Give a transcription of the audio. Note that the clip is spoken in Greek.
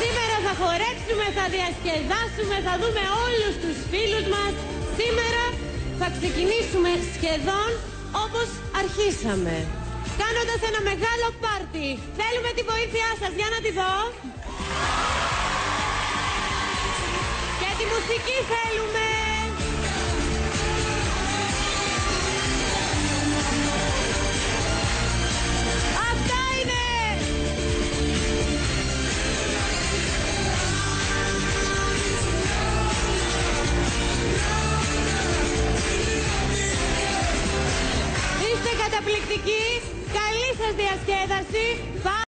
Σήμερα θα χορέψουμε, θα διασκεδάσουμε, θα δούμε όλους τους φίλους μας. Σήμερα θα ξεκινήσουμε σχεδόν όπως αρχίσαμε. Κάνοντας ένα μεγάλο πάρτι. Θέλουμε τη βοήθειά σας, για να τη δω. Και τη μουσική θέλουμε. Είστε καταπληκτικοί. Καλή σας διασκέδαση.